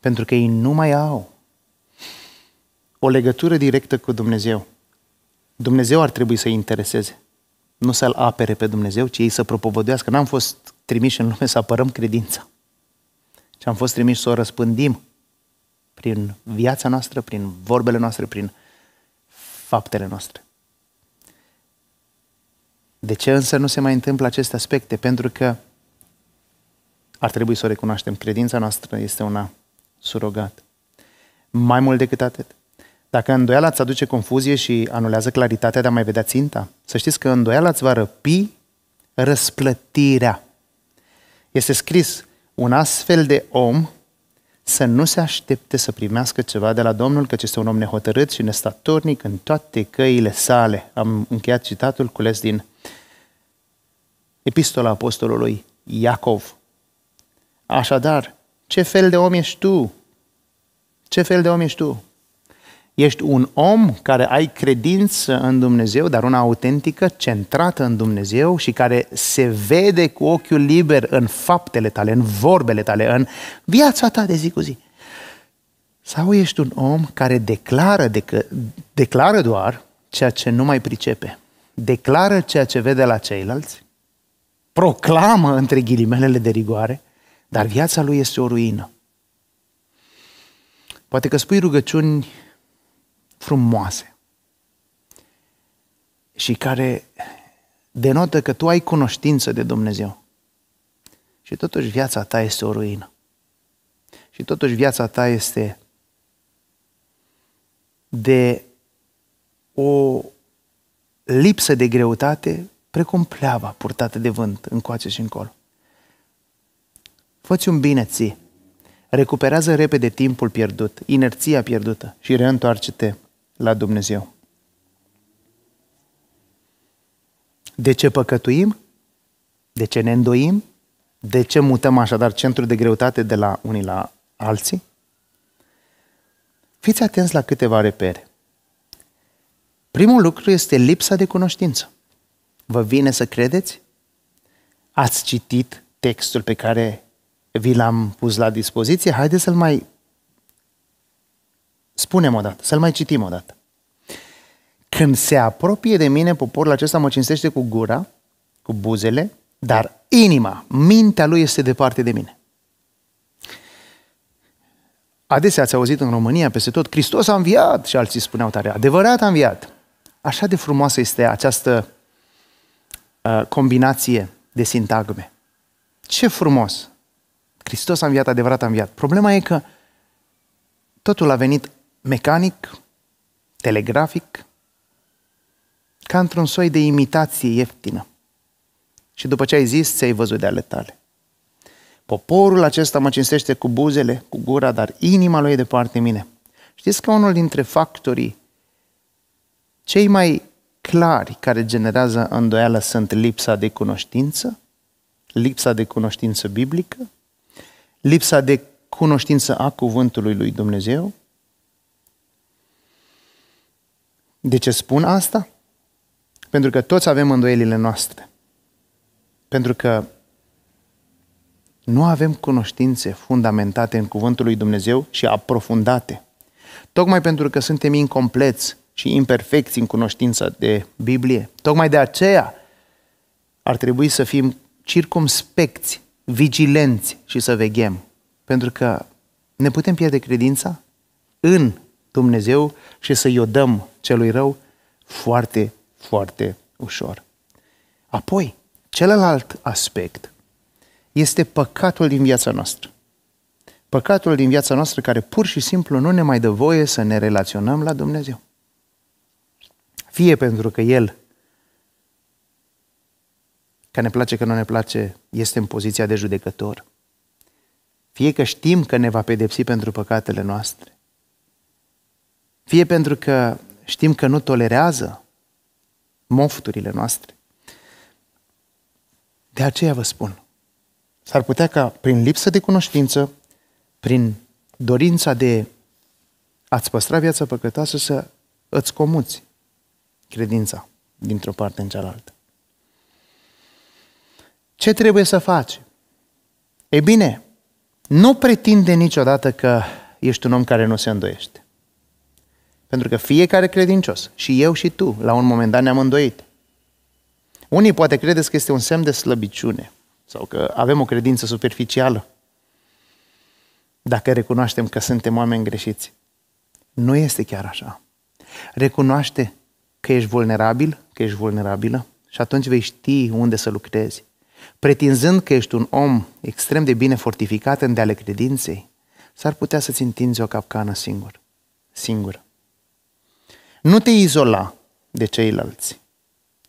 Pentru că ei nu mai au o legătură directă cu Dumnezeu. Dumnezeu ar trebui să-i intereseze. Nu să-L apere pe Dumnezeu, ci ei să propovăduiască. N-am fost trimiși în lume să apărăm credința, ci am fost trimiși să o răspândim prin viața noastră, prin vorbele noastre, prin faptele noastre. De ce însă nu se mai întâmplă aceste aspecte? Pentru că ar trebui să o recunoaștem. Credința noastră este una surogat. Mai mult decât atât. Dacă îndoiala îți aduce confuzie și anulează claritatea de a mai vedea ținta, să știți că îndoiala îți va răpi răsplătirea. Este scris, un astfel de om să nu se aștepte să primească ceva de la Domnul, căci este un om nehotărât și nestatornic în toate căile sale. Am încheiat citatul cules din Epistola Apostolului Iacov. Așadar, ce fel de om ești tu? Ce fel de om ești tu? Ești un om care ai credință în Dumnezeu, dar una autentică, centrată în Dumnezeu și care se vede cu ochiul liber în faptele tale, în vorbele tale, în viața ta de zi cu zi. Sau ești un om care declară, decă, declară doar ceea ce nu mai pricepe. declară ceea ce vede la ceilalți, proclamă între ghilimelele de rigoare, dar viața lui este o ruină. Poate că spui rugăciuni frumoase și care denotă că tu ai cunoștință de Dumnezeu. Și totuși viața ta este o ruină. Și totuși viața ta este de o lipsă de greutate precum pleava purtată de vânt încoace și încolo. Fă-ți un bine ție. Recuperează repede timpul pierdut, inerția pierdută și reîntoarce-te la Dumnezeu. De ce păcătuim? De ce ne îndoim? De ce mutăm așadar centrul de greutate de la unii la alții? Fiți atenți la câteva repere. Primul lucru este lipsa de cunoștință. Vă vine să credeți? Ați citit textul pe care vi l-am pus la dispoziție? Haideți să-l mai spunem o dată, să-l mai citim o dată. Când se apropie de mine, poporul acesta mă cinstește cu gura, cu buzele, dar inima, mintea lui este departe de mine. Adesea ați auzit în România peste tot, Hristos a înviat și alții spuneau tare, adevărat a înviat. Așa de frumoasă este această uh, combinație de sintagme. Ce frumos! Hristos a înviat, adevărat a înviat. Problema e că totul a venit mecanic, telegrafic, ca într-un soi de imitație ieftină. Și după ce ai zis, ți-ai văzut de ale tale. Poporul acesta mă cinstește cu buzele, cu gura, dar inima lui e departe mine. Știți că unul dintre factorii cei mai clari care generează îndoială sunt lipsa de cunoștință, lipsa de cunoștință biblică, lipsa de cunoștință a cuvântului lui Dumnezeu. De ce spun asta? Pentru că toți avem îndoielile noastre. Pentru că nu avem cunoștințe fundamentate în cuvântul lui Dumnezeu și aprofundate. Tocmai pentru că suntem incompleți și imperfecți în cunoștința de Biblie. Tocmai de aceea ar trebui să fim circumspecți, vigilenți și să veghem. Pentru că ne putem pierde credința în Dumnezeu și să iodăm celui rău foarte, foarte ușor. Apoi, celălalt aspect este păcatul din viața noastră. Păcatul din viața noastră care pur și simplu nu ne mai dă voie să ne relaționăm la Dumnezeu. Fie pentru că El, că ne place, că nu ne place, este în poziția de judecător. Fie că știm că ne va pedepsi pentru păcatele noastre. Fie pentru că știm că nu tolerează mofturile noastre. De aceea vă spun, s-ar putea ca prin lipsă de cunoștință, prin dorința de a-ți păstra viața păcătoasă, să îți comuți credința dintr-o parte în cealaltă. Ce trebuie să faci? E bine, nu pretinde niciodată că ești un om care nu se îndoiește. Pentru că fiecare credincios, și eu și tu, la un moment dat ne-am îndoit. Unii poate credeți că este un semn de slăbiciune sau că avem o credință superficială. Dacă recunoaștem că suntem oameni greșiți. Nu este chiar așa. Recunoaște că ești vulnerabil, că ești vulnerabilă și atunci vei ști unde să lucrezi. Pretinzând că ești un om extrem de bine fortificat în deale credinței, s-ar putea să-ți întinzi o capcană singur. Singur. Nu te izola de ceilalți.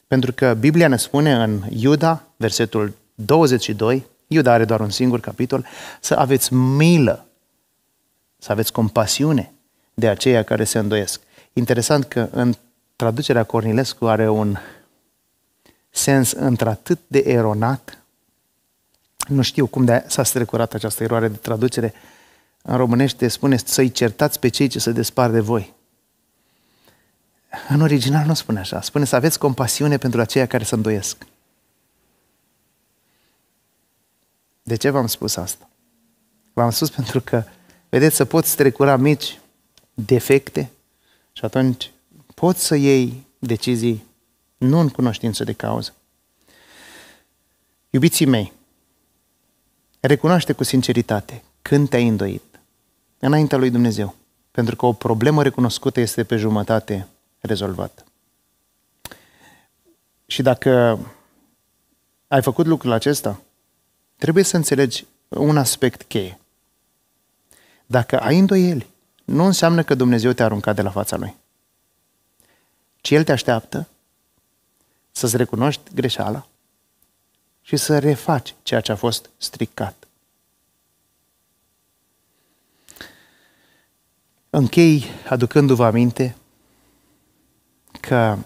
Pentru că Biblia ne spune în Iuda, versetul 22, Iuda are doar un singur capitol, să aveți milă, să aveți compasiune de aceia care se îndoiesc. Interesant că în traducerea Cornilescu are un sens într-atât de eronat. Nu știu cum de s-a strecurat această eroare de traducere. În românește spune să-i certați pe cei ce se despar de voi. În original nu spune așa. Spune să aveți compasiune pentru aceia care se îndoiesc. De ce v-am spus asta? V-am spus pentru că, vedeți, să poți strecura mici defecte și atunci poți să iei decizii nu în cunoștință de cauză. Iubiții mei, recunoaște cu sinceritate când te-ai îndoit înaintea lui Dumnezeu, pentru că o problemă recunoscută este pe jumătate rezolvată. Și dacă ai făcut lucrul acesta, trebuie să înțelegi un aspect cheie. Dacă ai îndoieli, nu înseamnă că Dumnezeu te-a aruncat de la fața Lui. Ci El te așteaptă să-ți recunoști greșeala și să refaci ceea ce a fost stricat. Închei aducându-vă aminte că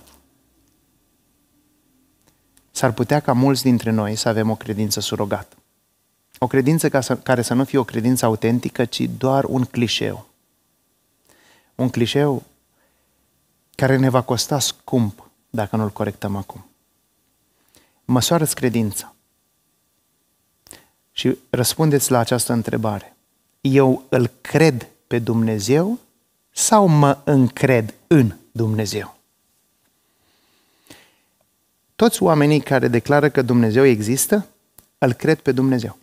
s-ar putea ca mulți dintre noi să avem o credință surogată. O credință care să nu fie o credință autentică, ci doar un clișeu. Un clișeu care ne va costa scump dacă nu-l corectăm acum. Măsoară-ți credința și răspundeți la această întrebare. Eu îl cred pe Dumnezeu sau mă încred în Dumnezeu? Toți oamenii care declară că Dumnezeu există, îl cred pe Dumnezeu.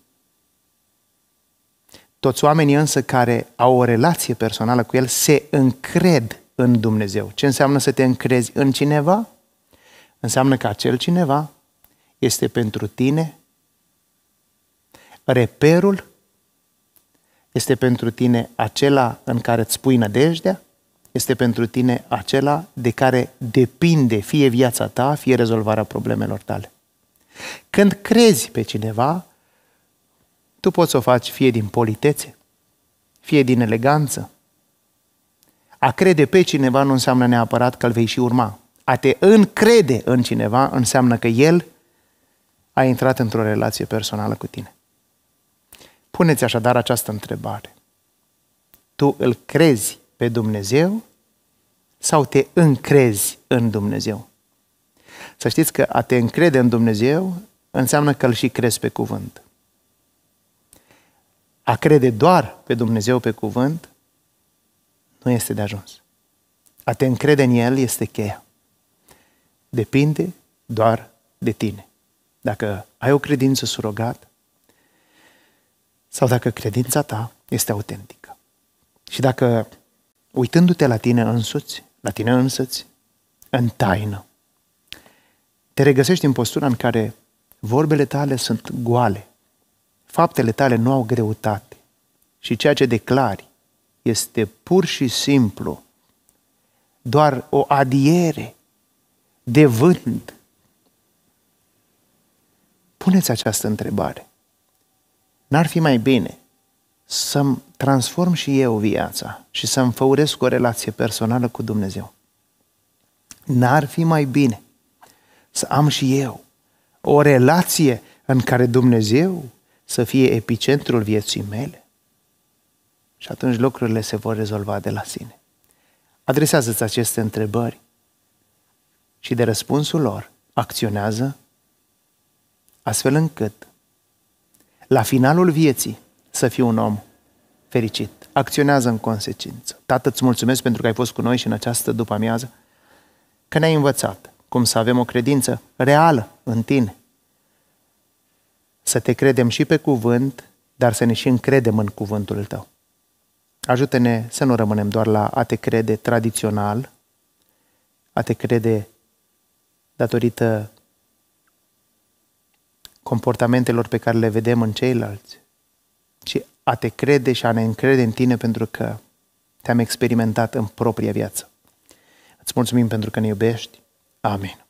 Toți oamenii însă care au o relație personală cu El se încred în Dumnezeu. Ce înseamnă să te încrezi în cineva? Înseamnă că acel cineva este pentru tine reperul, este pentru tine acela în care îți pui nădejdea, este pentru tine acela de care depinde fie viața ta, fie rezolvarea problemelor tale. Când crezi pe cineva, tu poți să o faci fie din politețe, fie din eleganță. A crede pe cineva nu înseamnă neapărat că îl vei și urma. A te încrede în cineva înseamnă că el a intrat într-o relație personală cu tine. Puneți așadar această întrebare. Tu îl crezi pe Dumnezeu sau te încrezi în Dumnezeu? Să știți că a te încrede în Dumnezeu înseamnă că îl și crezi pe cuvânt. A crede doar pe Dumnezeu pe cuvânt nu este de ajuns. A te încrede în El este cheia. Depinde doar de tine. Dacă ai o credință surogată sau dacă credința ta este autentică. Și dacă, uitându-te la tine însuți, la tine însăți, în taină, te regăsești în postura în care vorbele tale sunt goale, faptele tale nu au greutate și ceea ce declari este pur și simplu doar o adiere de vânt. Puneți această întrebare. N-ar fi mai bine să-mi transform și eu viața și să-mi făuresc o relație personală cu Dumnezeu? N-ar fi mai bine să am și eu o relație în care Dumnezeu să fie epicentrul vieții mele? Și atunci lucrurile se vor rezolva de la sine. Adresează-ți aceste întrebări și de răspunsul lor acționează astfel încât la finalul vieții să fii un om fericit. Acționează în consecință. Tată, îți mulțumesc pentru că ai fost cu noi și în această după-amiază, că ne-ai învățat cum să avem o credință reală în tine. Să te credem și pe cuvânt, dar să ne și încredem în cuvântul tău. Ajută-ne să nu rămânem doar la a te crede tradițional, a te crede datorită comportamentelor pe care le vedem în ceilalți, ci a te crede și a ne încrede în tine pentru că te-am experimentat în propria viață. Îți mulțumim pentru că ne iubești. Amin.